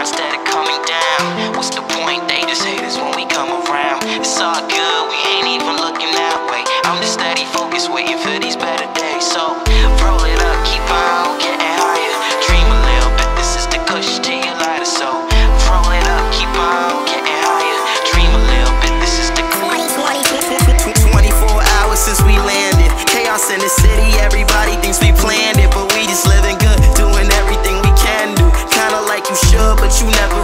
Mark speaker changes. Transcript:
Speaker 1: instead of coming down. What's the point? They just hate us when we come around. It's all good, we ain't even looking that way. I'm just steady focused, waiting for these better days. So roll it up, keep on getting higher. Dream a little bit, this is the cushion to your lighter. So roll it up, keep on. you never